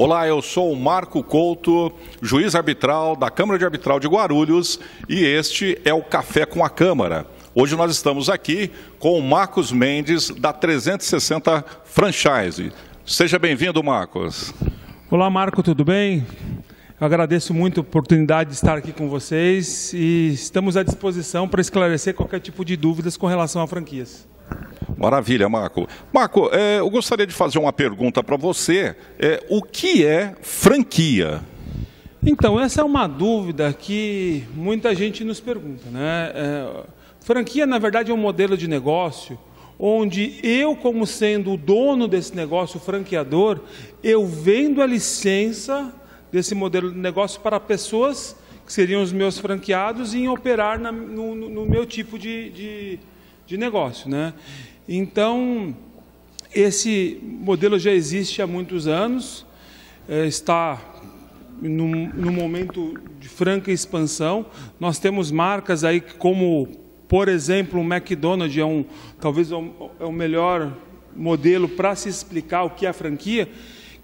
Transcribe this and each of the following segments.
Olá, eu sou o Marco Couto, juiz arbitral da Câmara de Arbitral de Guarulhos e este é o Café com a Câmara. Hoje nós estamos aqui com o Marcos Mendes da 360 Franchise. Seja bem-vindo, Marcos. Olá, Marco, tudo bem? Eu agradeço muito a oportunidade de estar aqui com vocês e estamos à disposição para esclarecer qualquer tipo de dúvidas com relação a franquias. Maravilha, Marco. Marco, é, eu gostaria de fazer uma pergunta para você. É, o que é franquia? Então, essa é uma dúvida que muita gente nos pergunta. Né? É, franquia, na verdade, é um modelo de negócio onde eu, como sendo o dono desse negócio, o franqueador, eu vendo a licença desse modelo de negócio para pessoas que seriam os meus franqueados em operar na, no, no, meu tipo de, de, de negócio. Né? Então, esse modelo já existe há muitos anos, é, está num, num, momento de franca expansão. Nós temos marcas aí como, por exemplo, o McDonald's é um, talvez é é o melhor modelo para se explicar o que é a franquia,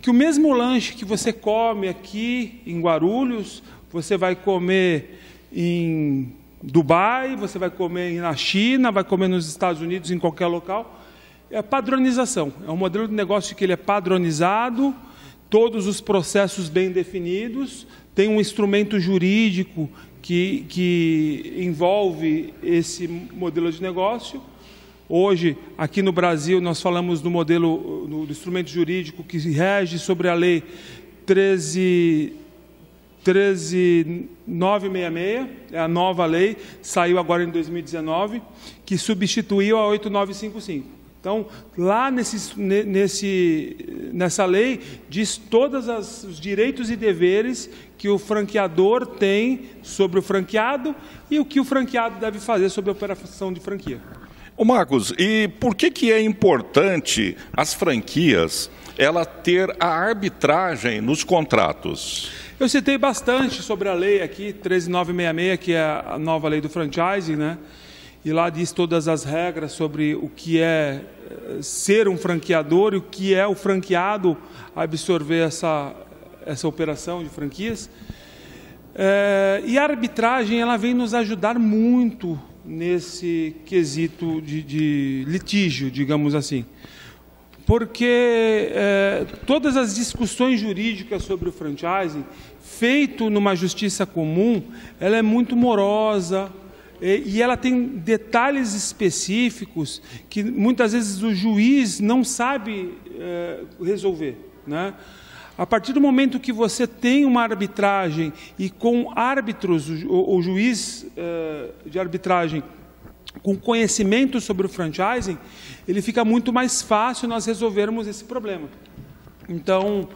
que o mesmo lanche que você come aqui em Guarulhos, você vai comer em Dubai, você vai comer na China, vai comer nos Estados Unidos, em qualquer local. É padronização. É um modelo de negócio que ele é padronizado, todos os processos bem definidos, tem um instrumento jurídico que, que envolve esse modelo de negócio. Hoje, aqui no Brasil, nós falamos do modelo, do instrumento jurídico que rege sobre a lei 13 13966, é a nova lei, saiu agora em 2019, que substituiu a 8955. Então, lá nesse, nesse, nessa lei, diz todos os direitos e deveres que o franqueador tem sobre o franqueado e o que o franqueado deve fazer sobre a operação de franquia. Ô Marcos, e por que, que é importante as franquias ela ter a arbitragem nos contratos? Eu citei bastante sobre a lei aqui, 13966, que é a nova lei do franchising, né? E lá diz todas as regras sobre o que é eh, ser um franqueador e o que é o franqueado absorver essa, essa operação de franquias. É, e a arbitragem ela vem nos ajudar muito nesse quesito de, de litígio, digamos assim. Porque é, todas as discussões jurídicas sobre o franchising, feito numa justiça comum, ela é muito morosa, e ela tem detalhes específicos que muitas vezes o juiz não sabe é, resolver. Né? A partir do momento que você tem uma arbitragem e com árbitros, o, o juiz é, de arbitragem com conhecimento sobre o franchising, ele fica muito mais fácil nós resolvermos esse problema. Então,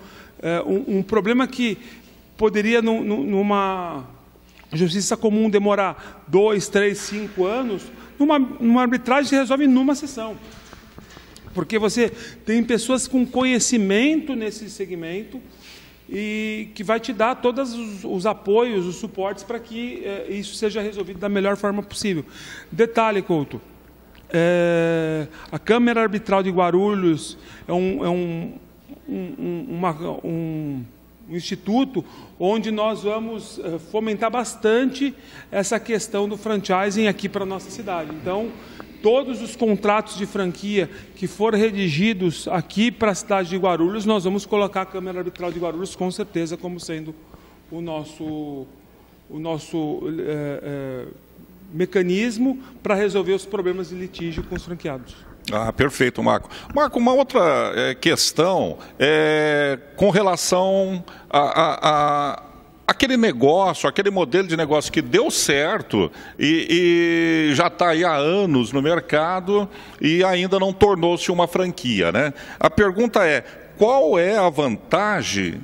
um, um, problema que poderia, numa justiça comum, demorar dois, três, cinco anos, numa, numa arbitragem se resolve numa sessão. Porque você tem pessoas com conhecimento nesse segmento e que vai te dar todos os, os apoios, os suportes para que é, isso seja resolvido da melhor forma possível. Detalhe, Couto, é, a Câmara Arbitral de Guarulhos é um, é um, um, uma, um, instituto onde nós vamos é, fomentar bastante essa questão do franchising aqui para a nossa cidade. Então, todos os contratos de franquia que forem redigidos aqui para a cidade de Guarulhos, nós vamos colocar a Câmara Arbitral de Guarulhos com certeza como sendo o nosso, o nosso é, é, mecanismo para resolver os problemas de litígio com os franqueados. Ah, perfeito, Marco. Marco, uma outra é, questão é com relação a, a, a aquele negócio, aquele modelo de negócio que deu certo e, e já está aí há anos no mercado e ainda não tornou-se uma franquia, né? A pergunta é, qual é a vantagem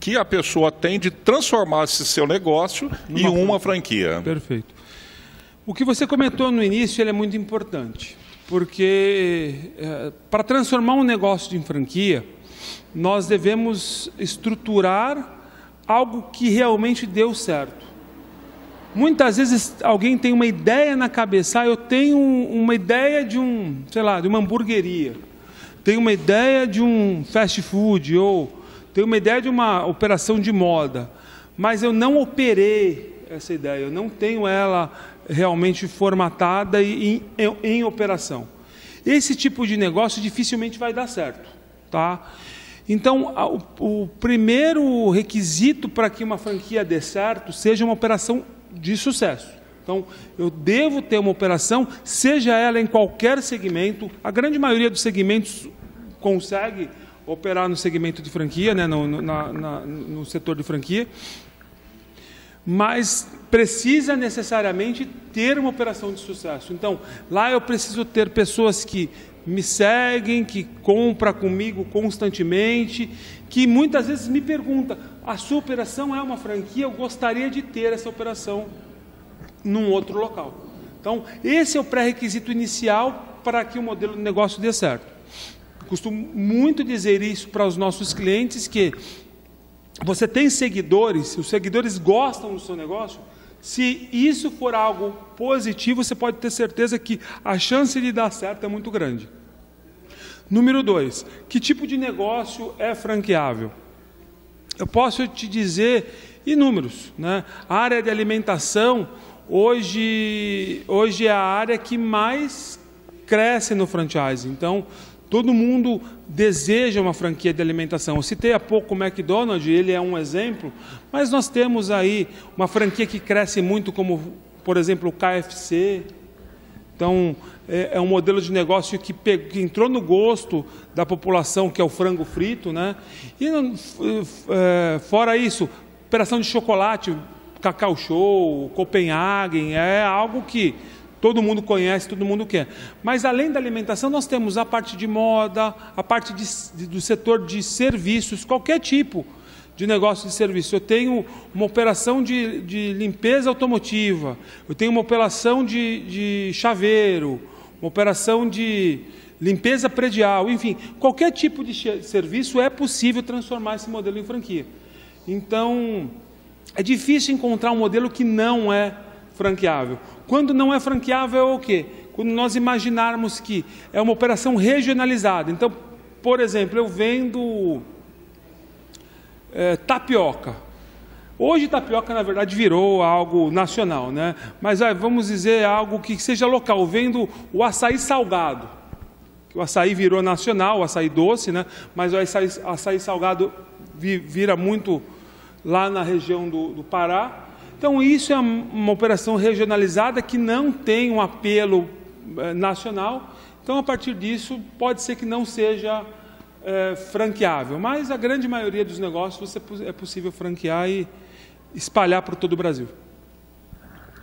que a pessoa tem de transformar esse seu negócio uma em uma franquia? Perfeito. O que você comentou no início é muito importante, porque é, para transformar um negócio em franquia, nós devemos estruturar algo que realmente deu certo. Muitas vezes alguém tem uma ideia na cabeça, ah, eu tenho uma ideia de um, sei lá, de uma hamburgueria, tenho uma ideia de um fast food, ou tenho uma ideia de uma operação de moda, mas eu não operei essa ideia, eu não tenho ela realmente formatada e em, em, operação. Esse tipo de negócio dificilmente vai dar certo, tá? Então, o, o primeiro requisito para que uma franquia dê certo seja uma operação de sucesso. Então, eu devo ter uma operação, seja ela em qualquer segmento, a grande maioria dos segmentos consegue operar no segmento de franquia, né, no, no, na, na, no setor de franquia, mas precisa necessariamente ter uma operação de sucesso. Então, lá eu preciso ter pessoas que me seguem, que compram comigo constantemente, que muitas vezes me perguntam: a sua operação é uma franquia? Eu gostaria de ter essa operação num outro local. Então, esse é o pré-requisito inicial para que o modelo de negócio dê certo. Eu costumo muito dizer isso para os nossos clientes que você tem seguidores, os seguidores gostam do seu negócio, se isso for algo positivo, você pode ter certeza que a chance de dar certo é muito grande. Número dois, que tipo de negócio é franqueável? Eu posso te dizer inúmeros. Né? A área de alimentação, hoje, hoje é a área que mais cresce no franchise. Então, todo mundo deseja uma franquia de alimentação. Eu citei há pouco o McDonald's, ele é um exemplo, mas nós temos aí uma franquia que cresce muito, como, por exemplo, o KFC. Então, é, é um modelo de negócio que, que, entrou no gosto da população, que é o frango frito. Né? E, é, fora isso, operação de chocolate, Cacau Show, Copenhagen, é algo que todo mundo conhece, todo mundo quer. Mas além da alimentação, nós temos a parte de moda, a parte de, de, do setor de serviços, qualquer tipo de negócio de serviço. Eu tenho uma operação de, de limpeza automotiva, eu tenho uma operação de, de chaveiro, uma operação de limpeza predial, enfim, qualquer tipo de serviço é possível transformar esse modelo em franquia. Então, é difícil encontrar um modelo que não é franqueável. Quando não é franqueável é o quê? Quando nós imaginarmos que é uma operação regionalizada. Então, por exemplo, eu vendo é, tapioca. Hoje tapioca, na verdade, virou algo nacional, né? Mas vamos dizer algo que seja local. Vendo o açaí salgado. O açaí virou nacional, o açaí doce, né? Mas o açaí, açaí salgado vira muito lá na região do, do Pará. Então, isso é uma operação regionalizada que não tem um apelo eh, nacional. Então, a partir disso, pode ser que não seja é, franqueável, mas a grande maioria dos negócios você é possível franquear e espalhar por todo o Brasil.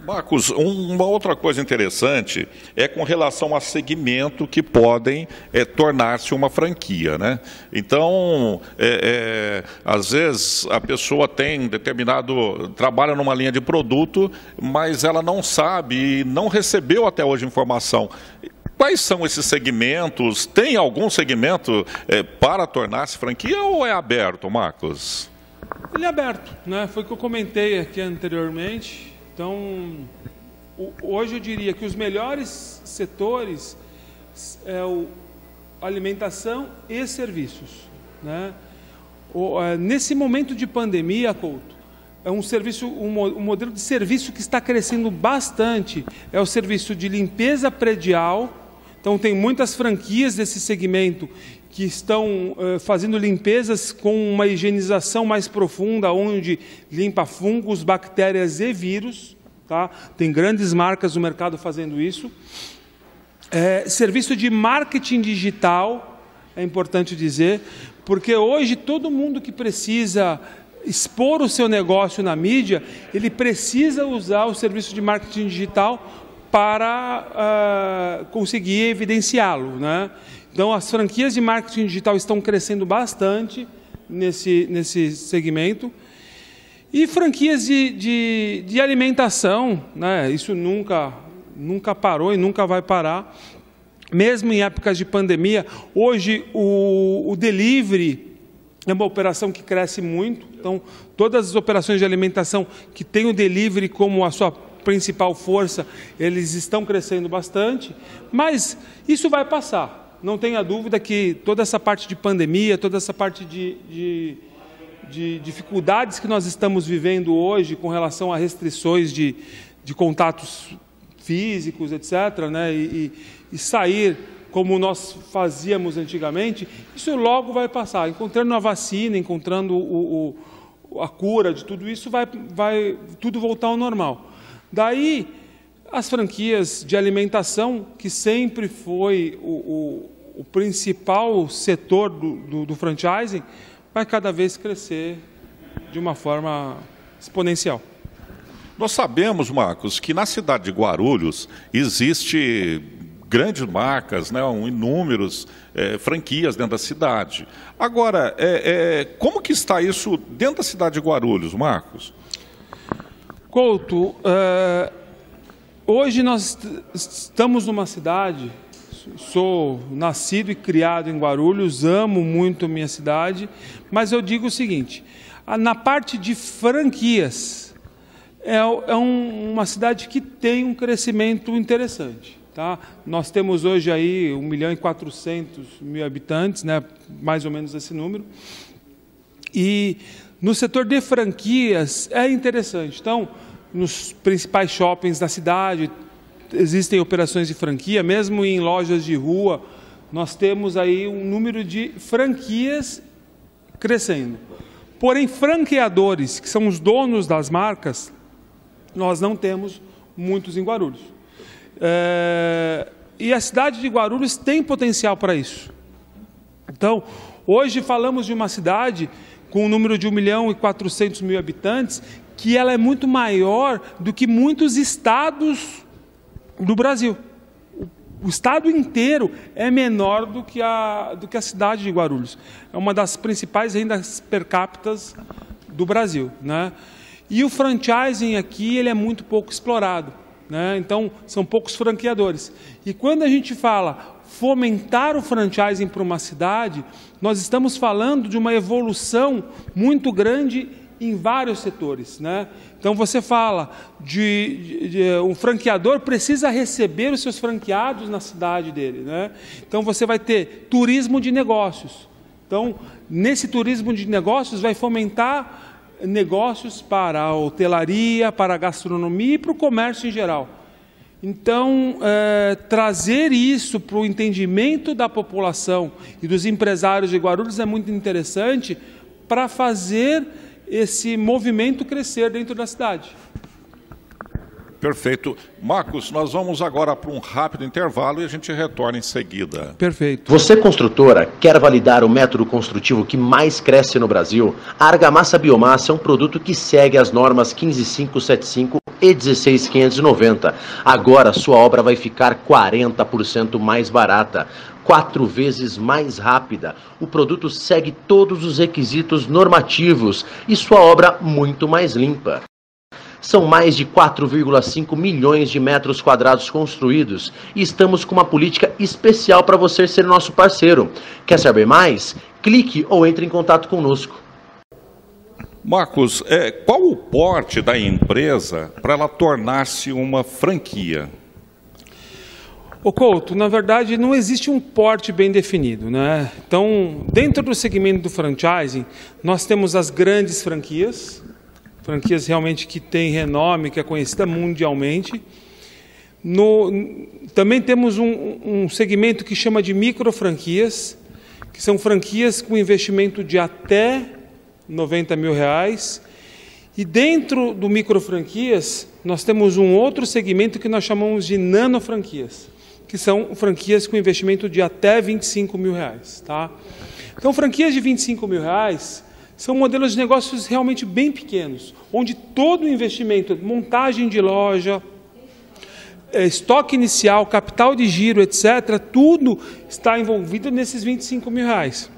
Marcos, uma outra coisa interessante é com relação a segmento que podem é, tornar-se uma franquia, né? Então, é, é, às vezes a pessoa tem determinado trabalha numa linha de produto, mas ela não sabe e não recebeu até hoje informação. Quais são esses segmentos? Tem algum segmento para tornar-se franquia ou é aberto, Marcos? Ele é aberto, né? Foi o que eu comentei aqui anteriormente. Então, hoje eu diria que os melhores setores é o alimentação e serviços. Né? É, nesse momento de pandemia, Couto, é um serviço, um, modelo de serviço que está crescendo bastante. É o serviço de limpeza predial. Então tem muitas franquias desse segmento que estão uh, fazendo limpezas com uma higienização mais profunda, onde limpa fungos, bactérias e vírus. Tá? Tem grandes marcas no mercado fazendo isso. É, serviço de marketing digital, é importante dizer, porque hoje todo mundo que precisa expor o seu negócio na mídia, ele precisa usar o serviço de marketing digital para uh, conseguir evidenciá-lo. Né? Então, as franquias de marketing digital estão crescendo bastante nesse, nesse segmento. E franquias de, de, de alimentação, né? isso nunca, nunca parou e nunca vai parar. Mesmo em épocas de pandemia, hoje o, o delivery é uma operação que cresce muito. Então, todas as operações de alimentação que têm o delivery como a sua principal força, eles estão crescendo bastante. Mas isso vai passar não tenha dúvida que toda essa parte de pandemia, toda essa parte de, de, de dificuldades que nós estamos vivendo hoje com relação a restrições de, de contatos físicos, etc., né? e, e, sair como nós fazíamos antigamente, isso logo vai passar. Encontrando a vacina, encontrando o, o, a cura de tudo isso, vai, vai tudo voltar ao normal. Daí, as franquias de alimentação, que sempre foi o, o, o principal setor do, do, do franchising, vai cada vez crescer de uma forma exponencial. Nós sabemos, Marcos, que na cidade de Guarulhos existe grandes marcas, né, um, inúmeros é, franquias dentro da cidade. Agora, é, é, como que está isso dentro da cidade de Guarulhos, Marcos? Couto, hoje nós estamos numa cidade, sou nascido e criado em Guarulhos, amo muito minha cidade, mas eu digo o seguinte, na parte de franquias, é, é um, uma cidade que tem um crescimento interessante. Tá? Nós temos hoje aí 1 milhão e 400 mil habitantes, né? mais ou menos esse número. E no setor de franquias é interessante. Então, nos principais shoppings da cidade existem operações de franquia, mesmo em lojas de rua, nós temos aí um número de franquias crescendo. Porém, franqueadores, que são os donos das marcas, nós não temos muitos em Guarulhos. É, e a cidade de Guarulhos tem potencial para isso. Então, hoje falamos de uma cidade com um número de 1 milhão e 400 mil habitantes, que ela é muito maior do que muitos estados do Brasil. O estado inteiro é menor do que a, do que a cidade de Guarulhos. É uma das principais rendas per capita do Brasil. Né? E o franchising aqui ele é muito pouco explorado. Né? Então, são poucos franqueadores. E quando a gente fala fomentar o franchising para uma cidade, nós estamos falando de uma evolução muito grande em vários setores. Né? Então, você fala de, de, de, um franqueador precisa receber os seus franqueados na cidade dele. Né? Então, você vai ter turismo de negócios. Então, nesse turismo de negócios, vai fomentar negócios para a hotelaria, para a gastronomia e para o comércio em geral. Então, é, trazer isso para o entendimento da população e dos empresários de Guarulhos é muito interessante para fazer esse movimento crescer dentro da cidade. Perfeito. Marcos, nós vamos agora para um rápido intervalo e a gente retorna em seguida. Perfeito. Você, construtora, quer validar o método construtivo que mais cresce no Brasil? A Argamassa Biomassa é um produto que segue as normas 15575 e 16590. Agora sua obra vai ficar 40% mais barata quatro vezes mais rápida. O produto segue todos os requisitos normativos e sua obra muito mais limpa. São mais de 4,5 milhões de metros quadrados construídos e estamos com uma política especial para você ser nosso parceiro. Quer saber mais? Clique ou entre em contato conosco. Marcos, é, qual o porte da empresa para ela tornar-se uma franquia? O Couto, na verdade, não existe um porte bem definido. Né? Então, dentro do segmento do franchising, nós temos as grandes franquias, franquias realmente que têm renome, que é conhecida mundialmente. No, também temos um, um segmento que chama de micro franquias, que são franquias com investimento de até 90 mil reais. E dentro do micro franquias, nós temos um outro segmento que nós chamamos de nano franquias, que são franquias com investimento de até 25 mil reais. Tá? Então, franquias de 25 mil reais são modelos de negócios realmente bem pequenos, onde todo o investimento, montagem de loja, é, estoque inicial, capital de giro, etc., tudo está envolvido nesses 25 mil reais.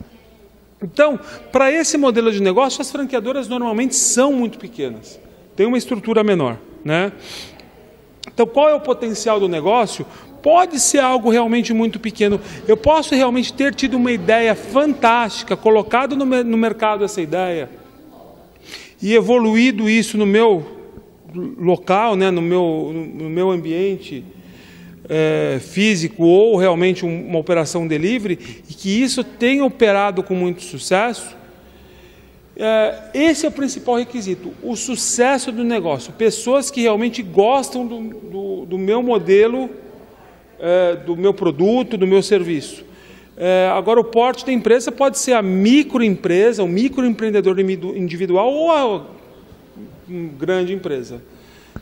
Então, para esse modelo de negócio, as franqueadoras normalmente são muito pequenas, têm uma estrutura menor. Né? Então, qual é o potencial do negócio? Pode ser algo realmente muito pequeno. Eu posso realmente ter tido uma ideia fantástica, colocado no, no mercado essa ideia, e evoluído isso no meu local, né, no, meu, no meu ambiente é, físico ou realmente um, uma operação delivery, e que isso tenha operado com muito sucesso, É, esse é o principal requisito, o sucesso do negócio. Pessoas que realmente gostam do, do, do meu modelo, é, do meu produto, do meu serviço. É, agora, o porte da empresa pode ser a microempresa, o microempreendedor individual ou a grande empresa.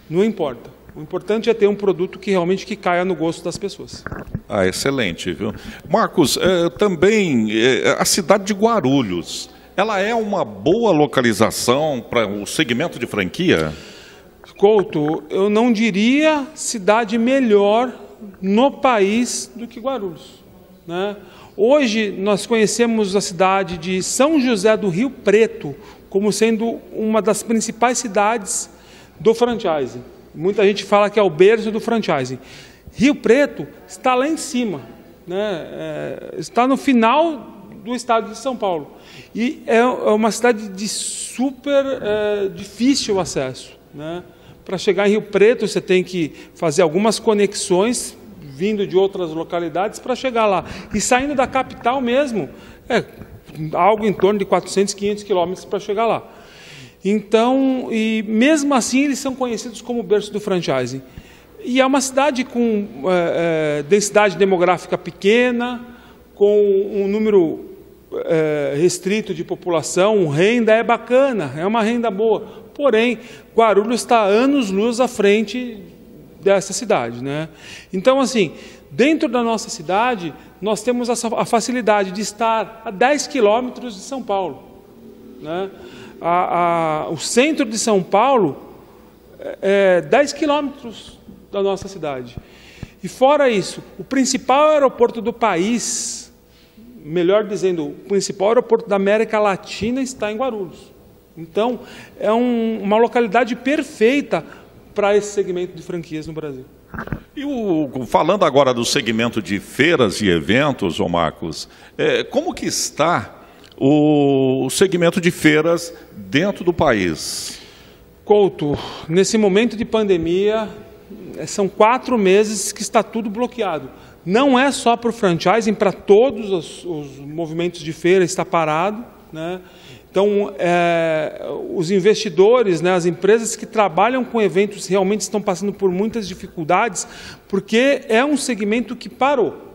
Não importa. O importante é ter um produto que realmente que caia no gosto das pessoas. Ah, excelente, viu? Marcos, é, também é, a cidade de Guarulhos, ela é uma boa localização para o segmento de franquia? Couto, eu não diria cidade melhor no país do que Guarulhos. Né? Hoje nós conhecemos a cidade de São José do Rio Preto como sendo uma das principais cidades do franchising. Muita gente fala que é o berço do franchising. Rio Preto está lá em cima, né? É, está no final do estado de São Paulo. E é, é uma cidade de super é, difícil acesso. Né? Para chegar em Rio Preto, você tem que fazer algumas conexões vindo de outras localidades para chegar lá. E saindo da capital mesmo, é algo em torno de 400, 500 quilômetros para chegar lá. Então, e mesmo assim eles são conhecidos como berço do franchising. E é uma cidade com é, é, densidade demográfica pequena, com um número é, restrito de população, renda é bacana, é uma renda boa. Porém, Guarulhos está anos-luz à frente dessa cidade. Né? Então, assim, dentro da nossa cidade, nós temos a facilidade de estar a 10 quilômetros de São Paulo. Né? A, a, o centro de São Paulo é 10 é quilômetros da nossa cidade. E fora isso, o principal aeroporto do país, melhor dizendo, o principal aeroporto da América Latina está em Guarulhos. Então, é um, uma localidade perfeita para esse segmento de franquias no Brasil. E o, falando agora do segmento de feiras e eventos, ô Marcos, é, como que está o, o segmento de feiras dentro do país? Couto, nesse momento de pandemia, é, são quatro meses que está tudo bloqueado. Não é só para o franchising, para todos os, os movimentos de feira está parado, né? Então, é, os investidores, né, as empresas que trabalham com eventos realmente estão passando por muitas dificuldades, porque é um segmento que parou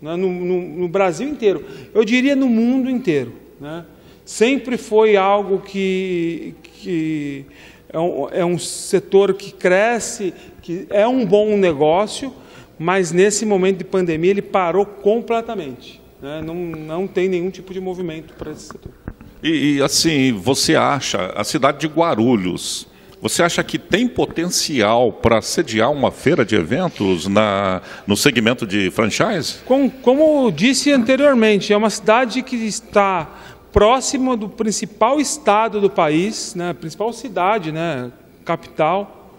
né, no, no, no, Brasil inteiro, eu diria no mundo inteiro. Né? Sempre foi algo que, que é, um, é um setor que cresce, que é um bom negócio, mas nesse momento de pandemia ele parou completamente. Né? Não, não tem nenhum tipo de movimento para esse setor. E, e, assim, você acha, a cidade de Guarulhos, você acha que tem potencial para sediar uma feira de eventos na, no segmento de franchise? Como, como disse anteriormente, é uma cidade que está próxima do principal estado do país, né, principal cidade, né, capital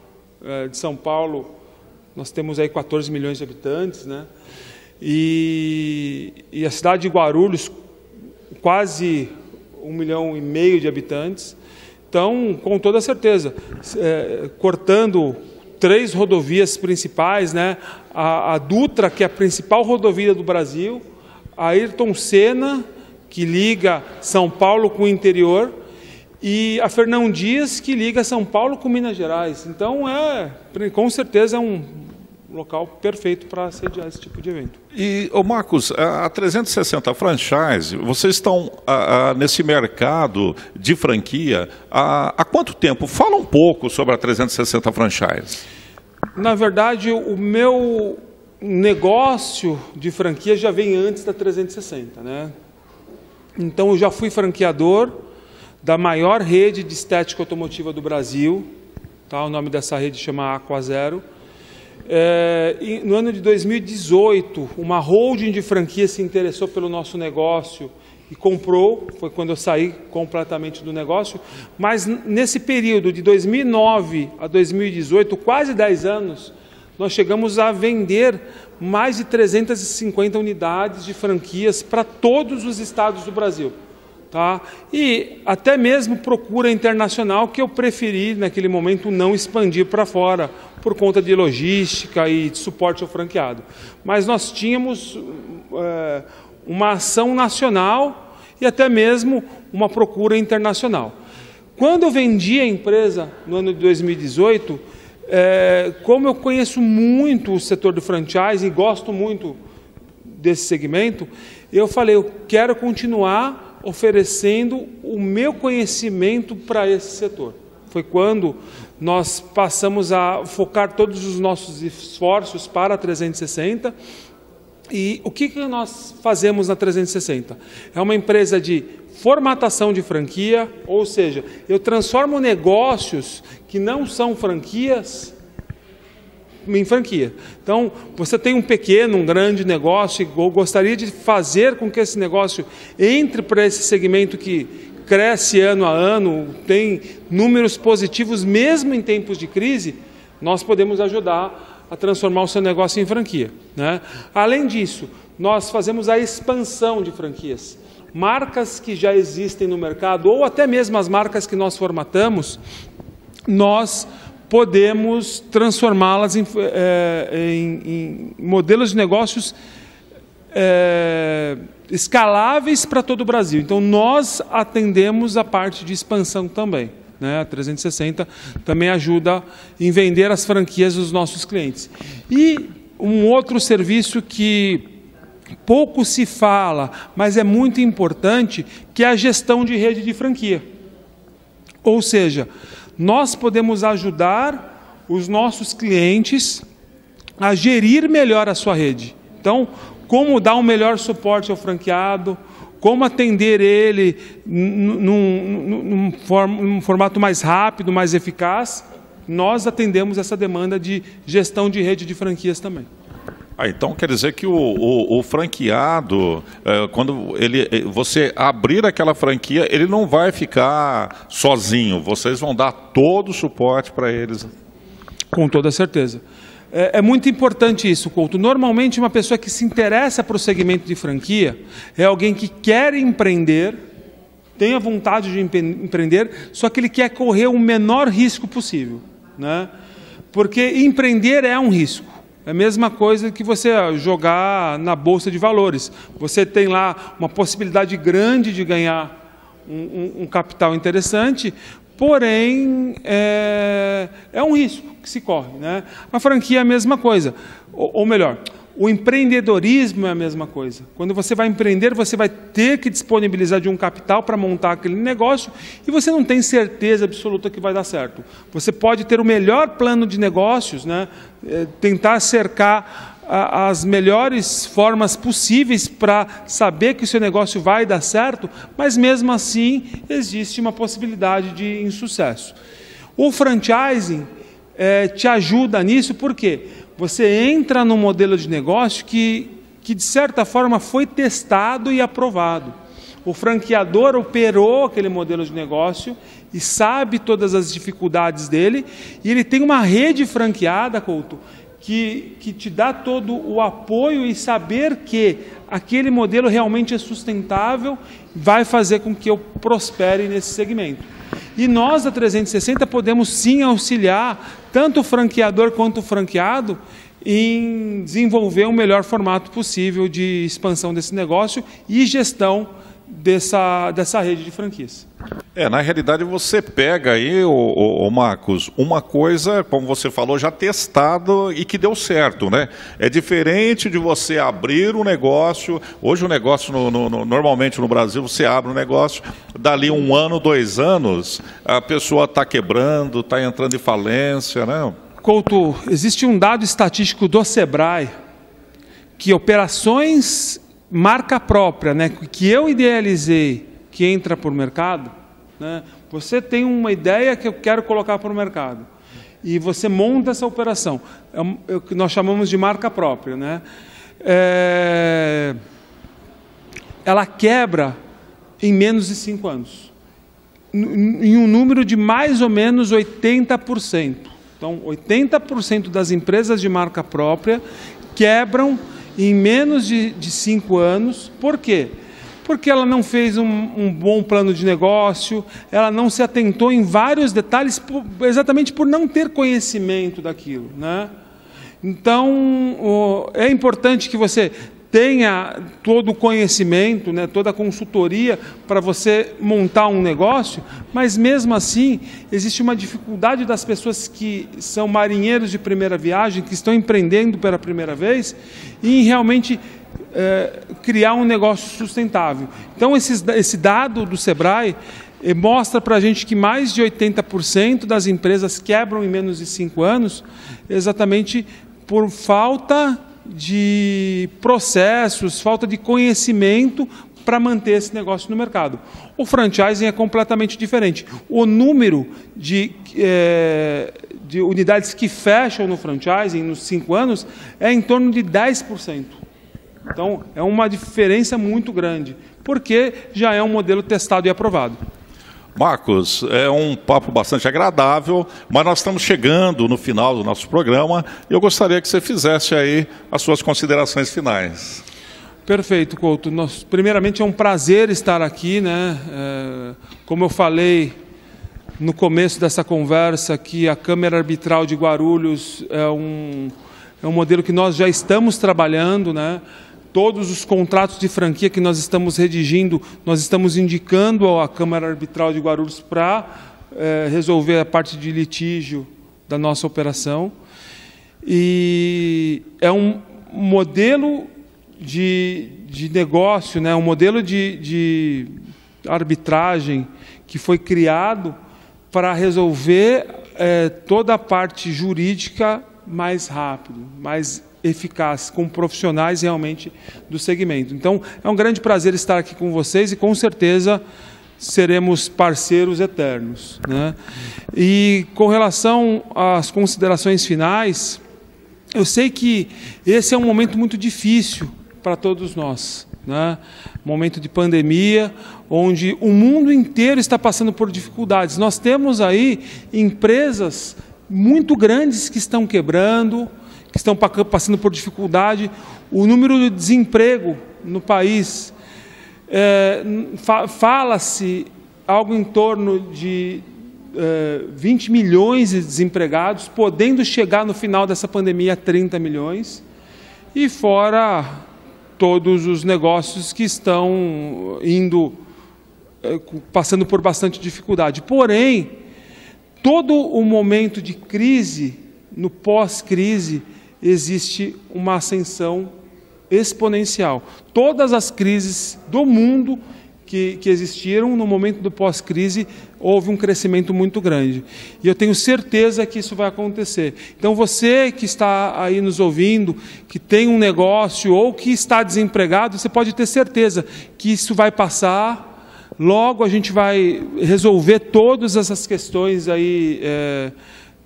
é, de São Paulo. Nós temos aí 14 milhões de habitantes, né? E, e a cidade de Guarulhos, quase um milhão e meio de habitantes. Então, com toda certeza, é, cortando três rodovias principais, né? A, a, Dutra, que é a principal rodovia do Brasil, a Ayrton Senna, que liga São Paulo com o interior, e a Fernão Dias, que liga São Paulo com Minas Gerais. Então, é, com certeza, é um local perfeito para sediar esse tipo de evento. E, ô Marcos, a 360 Franchise, vocês estão a, a, nesse mercado de franquia há, há quanto tempo? Fala um pouco sobre a 360 Franchise. Na verdade, o meu negócio de franquia já vem antes da 360, né? Então, eu já fui franqueador da maior rede de estética automotiva do Brasil, tá? o nome dessa rede chama Aqua Zero. É, no ano de 2018, uma holding de franquia se interessou pelo nosso negócio e comprou, foi quando eu saí completamente do negócio, mas nesse período de 2009 a 2018, quase 10 anos, nós chegamos a vender mais de 350 unidades de franquias para todos os estados do Brasil. Tá? E até mesmo procura internacional que eu preferi naquele momento não expandir para fora por conta de logística e de suporte ao franqueado. Mas nós tínhamos é, uma ação nacional e até mesmo uma procura internacional. Quando eu vendi a empresa no ano de 2018, é, como eu conheço muito o setor do franchise e gosto muito desse segmento, eu falei, eu quero continuar oferecendo o meu conhecimento para esse setor. Foi quando nós passamos a focar todos os nossos esforços para a 360. E o que, que nós fazemos na 360? É uma empresa de formatação de franquia, ou seja, eu transformo negócios que não são franquias em franquia. Então, você tem um pequeno, um grande negócio e gostaria de fazer com que esse negócio entre para esse segmento que cresce ano a ano, tem números positivos mesmo em tempos de crise, nós podemos ajudar a transformar o seu negócio em franquia. Né? Além disso, nós fazemos a expansão de franquias. Marcas que já existem no mercado, ou até mesmo as marcas que nós formatamos, nós podemos transformá-las em, é, em, em, modelos de negócios é, escaláveis para todo o Brasil. Então, nós atendemos a parte de expansão também. Né? A 360 também ajuda em vender as franquias dos nossos clientes. E um outro serviço que pouco se fala, mas é muito importante, que é a gestão de rede de franquia. Ou seja, nós podemos ajudar os nossos clientes a gerir melhor a sua rede. Então, como dar um melhor suporte ao franqueado, como atender ele num, num, num, formato mais rápido, mais eficaz, nós atendemos essa demanda de gestão de rede de franquias também. Ah, então quer dizer que o, o, o franqueado, é, quando ele, eh, você abrir aquela franquia, ele não vai ficar sozinho. Vocês vão dar todo o suporte para eles. Com toda certeza. É, é, muito importante isso, Couto. Normalmente, uma pessoa que se interessa para o segmento de franquia é alguém que quer empreender, tem a vontade de empreender, só que ele quer correr o menor risco possível. Né? Porque empreender é um risco. É a mesma coisa que você jogar na bolsa de valores. Você tem lá uma possibilidade grande de ganhar um, um, um capital interessante, porém é, é, um risco que se corre. Né? A franquia é a mesma coisa. Ou, ou melhor, o empreendedorismo é a mesma coisa. Quando você vai empreender, você vai ter que disponibilizar de um capital para montar aquele negócio e você não tem certeza absoluta que vai dar certo. Você pode ter o melhor plano de negócios, né? É, tentar cercar as melhores formas possíveis para saber que o seu negócio vai dar certo, mas mesmo assim existe uma possibilidade de insucesso. O franchising é, te ajuda nisso, por quê? Você entra num modelo de negócio que, que de certa forma foi testado e aprovado. O franqueador operou aquele modelo de negócio e sabe todas as dificuldades dele, e ele tem uma rede franqueada, Couto, que, que te dá todo o apoio e saber que aquele modelo realmente é sustentável, vai fazer com que eu prospere nesse segmento. E nós da 360 podemos sim auxiliar tanto o franqueador quanto o franqueado em desenvolver o melhor formato possível de expansão desse negócio e gestão dessa, dessa rede de franquias. É, na realidade você pega aí, o, Marcos, uma coisa, como você falou, já testado e que deu certo, né? É diferente de você abrir um negócio. Hoje o negócio, no, no, normalmente no Brasil, você abre um negócio, dali um ano, dois anos, a pessoa está quebrando, está entrando em falência, né? Couto, existe um dado estatístico do Sebrae que operações marca própria, né, que eu idealizei, que entra por mercado, né, você tem uma ideia que eu quero colocar para o mercado e você monta essa operação, é o que nós chamamos de marca própria, né? É, ela quebra em menos de cinco anos, em um número de mais ou menos 80%. Então, 80% das empresas de marca própria quebram em menos de, de cinco anos. Por quê? Porque ela não fez um, um, bom plano de negócio, ela não se atentou em vários detalhes, por, exatamente por não ter conhecimento daquilo. Né? Então, é importante que você tenha todo o conhecimento, né, toda a consultoria para você montar um negócio, mas mesmo assim existe uma dificuldade das pessoas que são marinheiros de primeira viagem, que estão empreendendo pela primeira vez, em realmente é, criar um negócio sustentável. Então, esses, esse dado do Sebrae eh, mostra para a gente que mais de 80% das empresas quebram em menos de cinco anos, exatamente por falta de processos, falta de conhecimento para manter esse negócio no mercado. O franchising é completamente diferente. O número de, é, de unidades que fecham no franchising nos cinco anos é em torno de 10%. Então, é uma diferença muito grande, porque já é um modelo testado e aprovado. Marcos, é um papo bastante agradável, mas nós estamos chegando no final do nosso programa e eu gostaria que você fizesse aí as suas considerações finais. Perfeito, Couto. Nós, primeiramente é um prazer estar aqui, né? É, como eu falei no começo dessa conversa, que a Câmara Arbitral de Guarulhos é um, é um modelo que nós já estamos trabalhando, né? Todos os contratos de franquia que nós estamos redigindo, nós estamos indicando à Câmara Arbitral de Guarulhos para é, resolver a parte de litígio da nossa operação. E é um modelo de, de negócio, né, um modelo de, de arbitragem que foi criado para resolver é, toda a parte jurídica mais rápido, mais eficaz, com profissionais realmente do segmento. Então, é um grande prazer estar aqui com vocês e com certeza seremos parceiros eternos. Né? E com relação às considerações finais, eu sei que esse é um momento muito difícil para todos nós. Né? Momento de pandemia, onde o mundo inteiro está passando por dificuldades. Nós temos aí empresas muito grandes que estão quebrando, que estão passando por dificuldade, o número de desemprego no país, é, fala-se algo em torno de é, 20 milhões de desempregados, podendo chegar no final dessa pandemia a 30 milhões, e fora todos os negócios que estão indo, é, passando por bastante dificuldade. Porém, todo o momento de crise, no pós-crise, existe uma ascensão exponencial. Todas as crises do mundo que, que existiram no momento do pós-crise, houve um crescimento muito grande. E eu tenho certeza que isso vai acontecer. Então, você que está aí nos ouvindo, que tem um negócio ou que está desempregado, você pode ter certeza que isso vai passar. Logo a gente vai resolver todas essas questões aí é,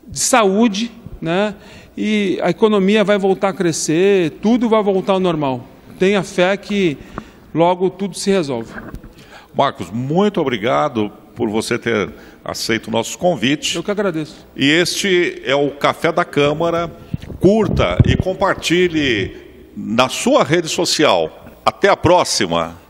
de saúde, né? E a economia vai voltar a crescer, tudo vai voltar ao normal. Tenha fé que logo tudo se resolve. Marcos, muito obrigado por você ter aceito o nosso convite. Eu que agradeço. E este é o Café da Câmara. Curta e compartilhe na sua rede social. Até a próxima.